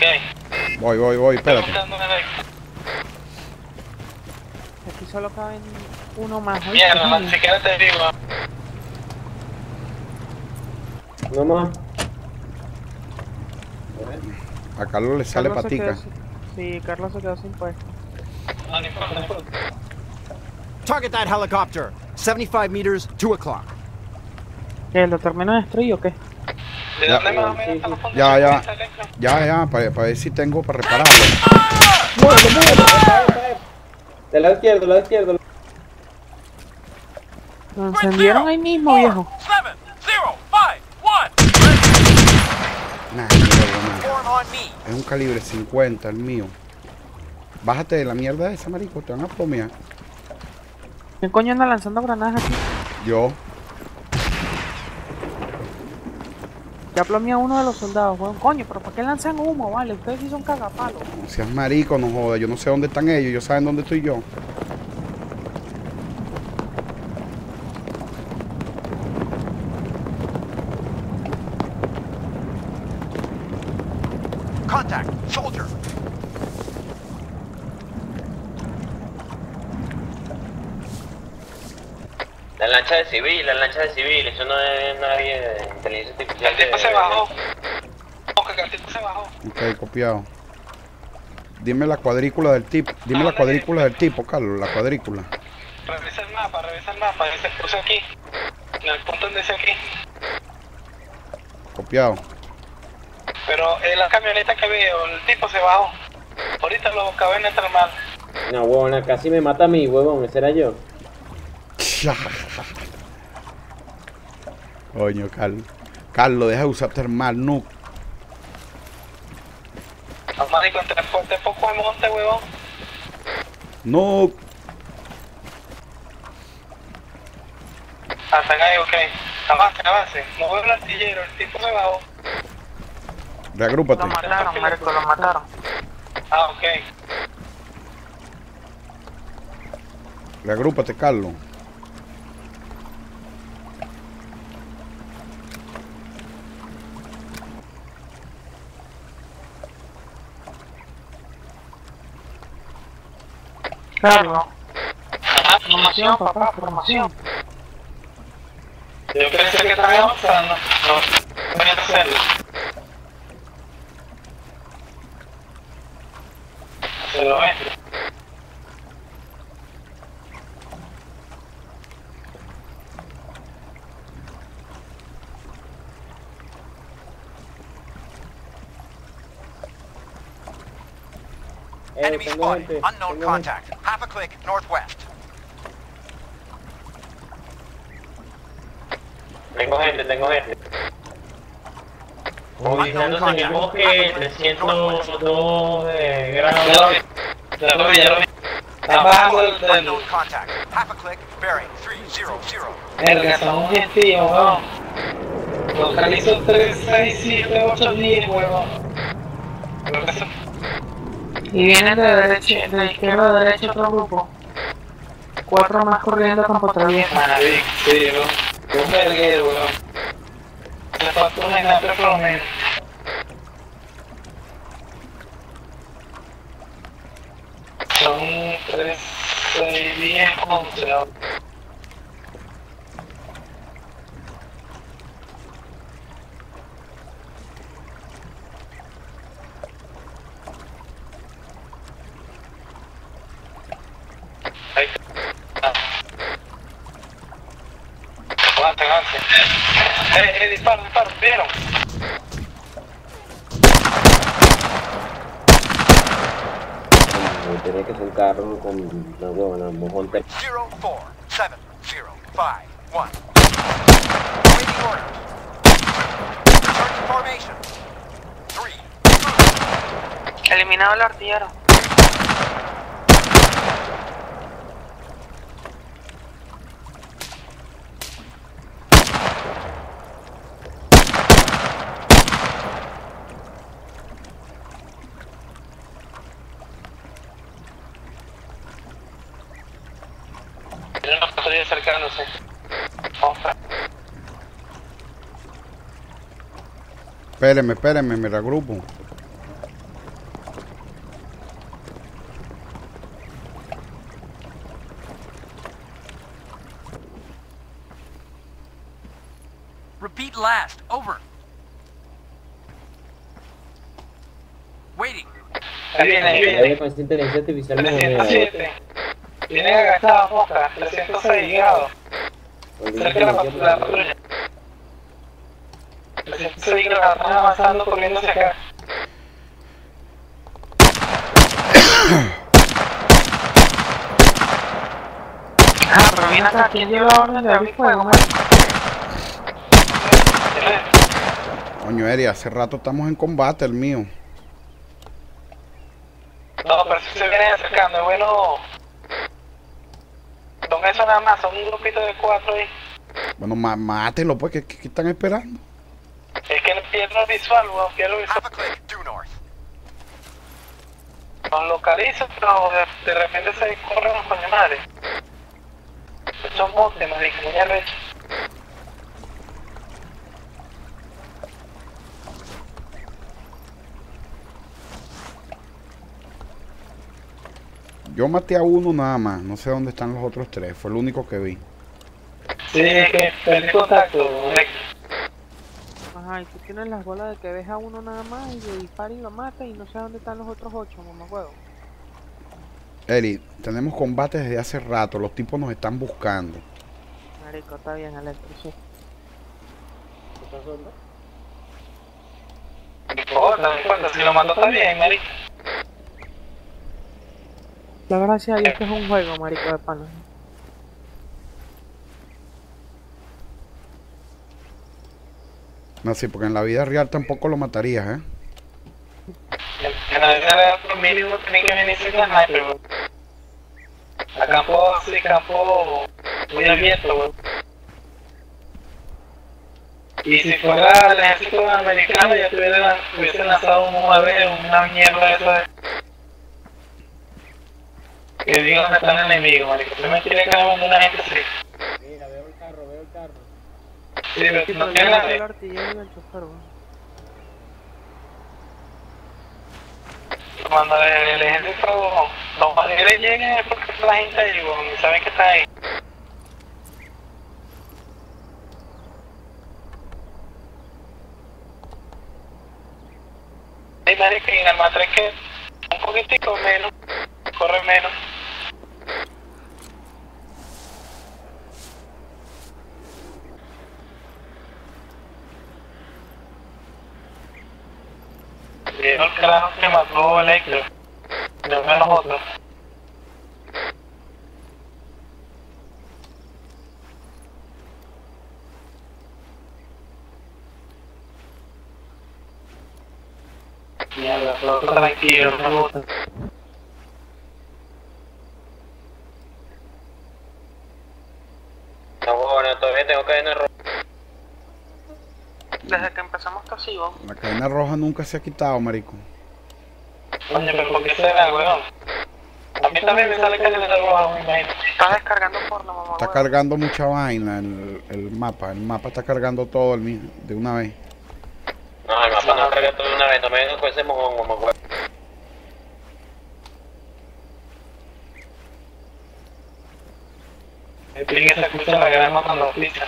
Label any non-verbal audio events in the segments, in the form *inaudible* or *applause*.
Ok. Voy, voy, voy, espérate. Aquí solo caben uno más. Mierda, man, si quieres te digo. No más. A Carlos le sale Carlos patica. sin- Sí, Carlos se quedó sin puesto. No, no importa, no importa. Target that helicopter. 75 meters, 2 o'clock. ¿Qué? ¿Lo termino de destruir o qué? ¿De Ya. dónde más o menos están los fondos Ya, de ya. Ya, ya, para ver si tengo para repararlo. Del lado izquierdo, del lado izquierdo. Lo encendieron ahí mismo, viejo. Nah. Es un calibre 50 el mío. Bájate de la mierda esa, marico. Te van a plomear. ¿Qué coño anda lanzando granadas aquí? Yo. A uno de los soldados, weón. Coño, pero ¿para qué lanzan humo, vale? Ustedes sí son cagapalos. No seas marico, no jodas. Yo no sé dónde están ellos. Ellos saben dónde estoy yo. Contact, soldier. La lancha de civil, la lancha de civil, eso no es nadie inteligencia artificial. El tipo de- se bajó. Ojo, que el tipo se bajó. Ok, copiado. Dime la cuadrícula del tipo. Dime la cuadrícula del tipo, Carlos. La cuadrícula. Revisa el mapa, revisa el mapa. Dice, puse aquí. En el punto donde dice aquí. Copiado. Pero en la camioneta que veo, el tipo se bajó. Ahorita lo acabé de entrar mal. No, huevona, casi me mata a mí, huevón. Ese era yo. *laughs* Coño, Carlos. Carlos, deja de usar termal, no. Ah, Marico, fuerte de monte, huevón. No. Hasta acá, ok. Avance, avance. No veo el artillero, el tipo se bajó. Reagrúpate. Lo mataron, Marco, lo mataron. Ah, ok. Reagrúpate, Carlos. Carlos. Formación, papá, formación. Yo pensé que estaba avanzando. No, voy a hacerlo. Se lo ve. Eh, Enemy spotted. Unknown contact. Half a click, northwest. Tengo gente, tengo gente. Movilizándose en el bosque 302 de Ya lo grado. vi. Ya lo vi, ya lo vi. Está el del... Unknown contact. Half a click, bearing 300. Verga, son un gentío, weón. Localizo 3, 6, 7, 8, 10, huevón. Y vienen de derecha, de izquierda a derecha otro grupo. Cuatro más corriendo con weón. Un verguero, weón. Le un sniper por lo menos. Son 3, 6, 10, 11. Eh, eh, disparo, disparo, ¿vieron? Tenía que ser un carro con una huevona, mojón. te- 04751. Waiting orders. Return to formation. Three. Eliminado el artillero. acercándose. Espérenme, me. Repeat last, over. Waiting. Ahí viene, Viene agachada, foca. 306 grados. Cerca la la patrulla. 306 grados. Están avanzando, corriendo hacia acá. Ah, pero viene acá. ¿Quién dio la orden de abrir fuego, man? Viene. Coño, Eri, hace rato estamos en combate, el mío. No, pero si se vienen acercando, es bueno. Don eso nada más, son un grupito de cuatro ahí. Bueno, má- mátelo, pues, ¿qué, qué- están esperando? Es que pierdo el visual, weón, pierdo el visual. Nos localizo, pero de, de repente se corren los madre. Son montes, marico, ya lo he hecho. Yo maté a uno nada más, no sé dónde están los otros tres, fue el único que vi. Sí, es que perdí contacto. Ajá, y tú tienes las bolas de que ves a uno nada más y le dispara y lo mata y no sé dónde están los otros ocho, mamá huevo. Eri, tenemos combate desde hace rato, los tipos nos están buscando. Marico, está bien, Electro, sí. No importa, no importa, si lo mandó está bien, marico. La gracia Dios que es un juego, marico de pana. No, sí, porque en la vida real tampoco lo matarías, ¿eh? En la vida real, por mínimo, tiene que venirse con sniper, weón. A campo así, campo muy abierto, weón. Y si fuera el ejército americano, ya tuviera, hubiese lanzado un UAV, una mierda esa de... Que diga dónde está el enemigo, marico. Yo me quiere caer con una gente así. Mira, veo el carro, veo el carro. Sí, pero Sí, no tiene soy el artillero y el chofer. Cuando el, ejército, los barriles lleguen es porque está la gente ahí, weón, y saben que está ahí. Hay marico, y en el matreque un poquitico menos, corre menos. Vieron el carajo que mató Electro. No me los otros. Mierda, pero tú tranquilo, no me gusta. No, bueno, todavía tengo cadena roja. Desde que La cadena roja nunca se ha quitado, marico. Coño, pero ¿por qué será, weón? A mí también me sale cadena roja, me imagino. Estás descargando porno, mamá Está cargando mucha vaina el, el mapa. El mapa está cargando todo el, mi- de una vez. No, el mapa no carga todo de una vez, no me vengas con ese mojón, como huevo. El se escucha la gran matando pizza.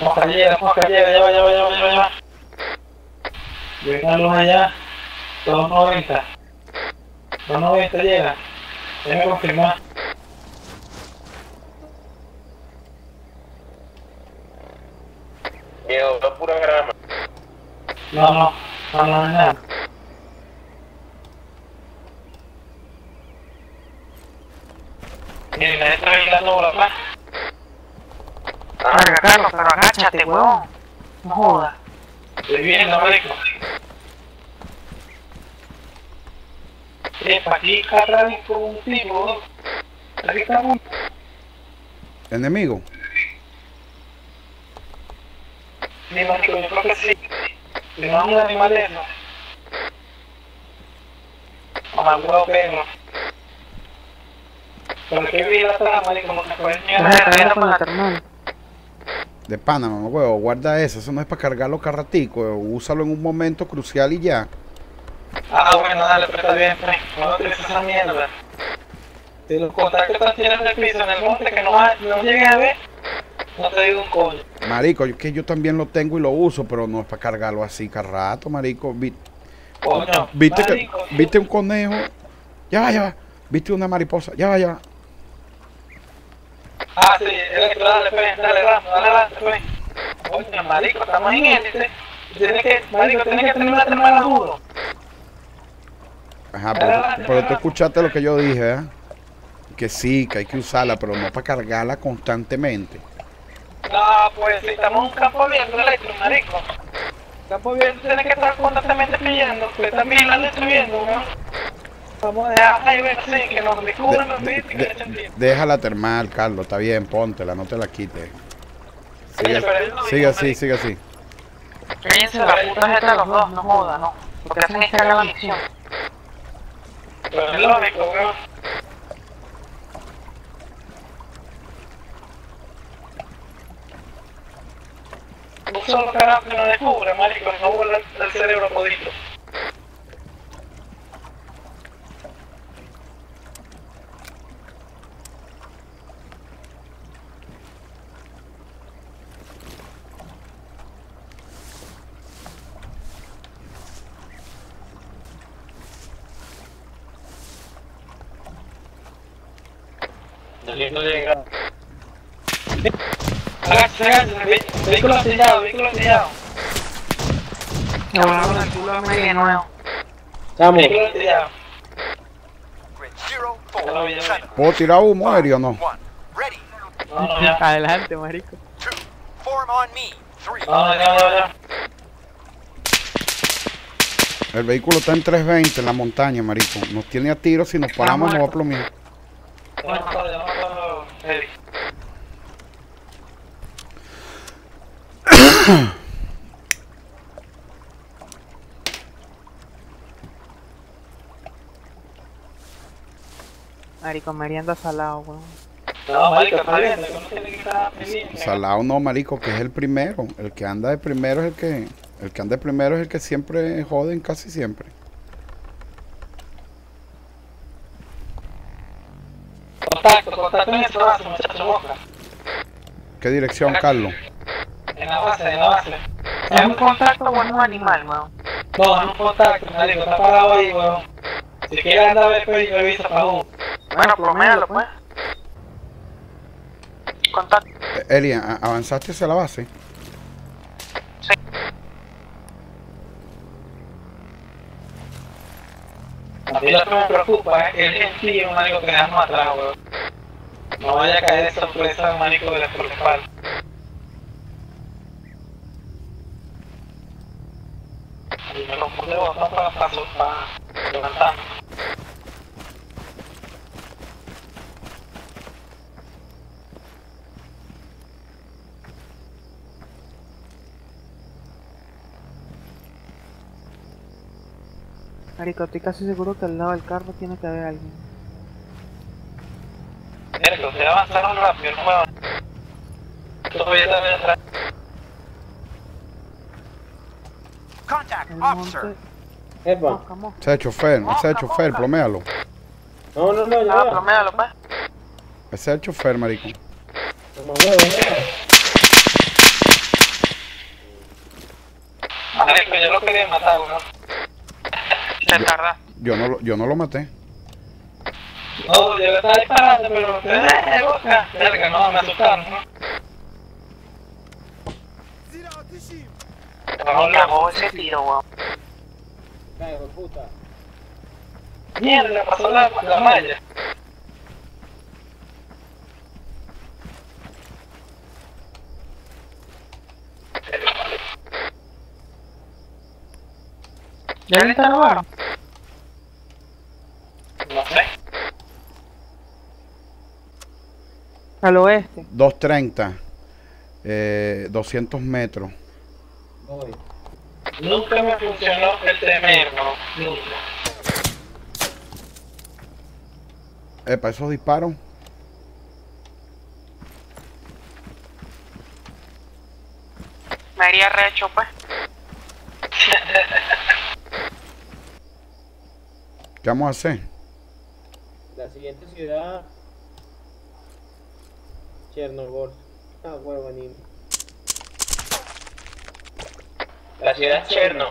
Moscallera, moscallera, ya va, ya va, ya va, ya va, ya va. Llega luz allá, 290. 290 llega. Déjame confirmar. Viejo, es pura grama. No, no, no, no, no, nada. Miren, ahí está vigilando por atrás. Verga, Carlos, pero agáchate, huevón. No jodas. Estoy viendo, marico. Eh, pa' aquí un tipo. Enemigo. Mi marico, yo creo que sí. No es un animal de eso. Mamá, huevo perro. Pero que vi la atrás, marico, como que fue el de la termal. De pana, mamá, huevo. Guarda eso. Eso no es para cargar los carraticos. Úsalo en un momento crucial y ya. Ah, bueno, dale, pero está bien, pues. No utilices esa mierda. Si los contactos están tirando el piso en el monte que no, no lleguen a ver, no te digo un coño. Marico, es que yo también lo tengo y lo uso, pero no es para cargarlo así cada rato, marico. Vi- Coño, ¿Viste, que, marico, sí. ¿Viste un conejo? Ya va, ya va. ¿Viste una mariposa? Ya va, ya va. Ah, sí, Electro, dale, pues, dale, dale, dale, dale, pues. Coño, marico, estamos en élite. Tienes que, marico, tienes que tener una tremenda duro. Ajá, pero, pero tú escuchaste lo que yo dije, ¿eh? Que sí, que hay que usarla, pero no para cargarla constantemente. No, pues si estamos en un campo abierto, Electro, marico. Campo abierto tienes que estar constantemente pillando, que también la estoy viendo, ¿no? Vamos a dejar ahí, ver, sí, que nos De- descubran los de- bits y que de- le echen tiempo. déjala termal, Carlos, está bien, póntela, no te la quites. Sigue, así, sigue así. Cállense la puta jeta los dos, no joda, no. Lo que hacen es cagar la misión. Pero es lógico, weón. Un solo carajo que no descubre, marico, no vuela el cerebro podito. No llega. Vehículo sellado, vehículo sellado. Me volaron el culo a medio de nuevo. Estamos. ¿Puedo tirar humo aéreo o no? Adelante, marico. No, no. El vehículo está en 320 en la montaña, marico. Nos tiene a tiro, si nos paramos nos va a plomear. Bueno, todo, ya, todo, Eric. *clears throat* Marico, merienda salado, weón. No, marico, está bien. Salado no, marico, que es el primero. El que anda de primero es el que... El que anda de primero es el que siempre joden, casi siempre. Contacto, contacto en muchacho boca. ¿Qué dirección, Carlos? En la base, en la base. ¿Es un contacto o es un animal, weón? No, es un contacto, marico, está parado ahí, weón. Si quieres andar a ver, pues, y me avisa para uno. Bueno, proméalo, pues. Contacto. Eh, Eli, ¿a- ¿avanzaste hacia la base? A mí lo que me preocupa es que el gentío, marico, que dejamos atrás, weón. No vaya a caer de sorpresa, marico, de la espalda. Y me confunde botón para, para, para levantar. Marico, estoy casi seguro que al lado del carro tiene que haber alguien. Mierda, ustedes avanzaron rápido, no muevan. Todavía está bien atrás. Contact, officer. Epa. Es el chofer, ese es el chofer, ploméalo. No, no, no, ya Ah, va. proméalo, pues. Ese es el chofer, marico. Marico, yo lo quería matar, weón. Te tarda. Yo no, lo- yo no lo maté. No, yo le estaba disparando, pero... ¡Eh, boca! Verga, no, me asustaron, ¿no? Vamos, Cagó ese tiro, weón. Puta. Mierda, le pasó la, la malla. ¿Ya le interrogaron? No sé. Al oeste. 230. Eh, 200 metros. Voy. Nunca me funcionó el temer, no. Nunca. Epa, esos disparos. Me haría recho, pues. ¿Qué vamos a hacer? La siguiente ciudad. Chernobyl. Ah, huevo, ni. La ciudad es Cherno.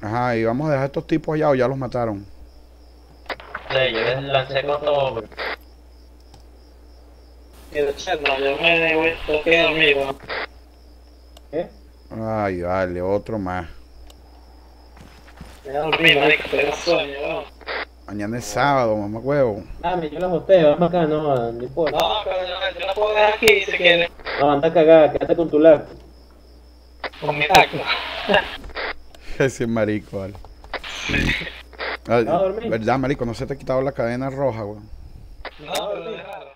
Ajá, y vamos a dejar a estos tipos allá o ya los mataron. Sí, yo les lancé con todo. Mira, Cherno, yo me voy a quedar dormido. ¿Qué? Ay, vale, otro más. Me dormir, marico, tengo sueño. Mañana es sábado, mamá huevo. Dame, yo los hosteo, vamos acá, no, no importa. No, pero yo, yo la puedo dejar aquí si quieres. No, anda cagada, quédate con tu lag. Con mi taco. *laughs* Ese marico, vale. *laughs* Ay, ¿Vas a dormir? ¿Verdad, marico? No se te ha quitado la cadena roja, weón. No, pero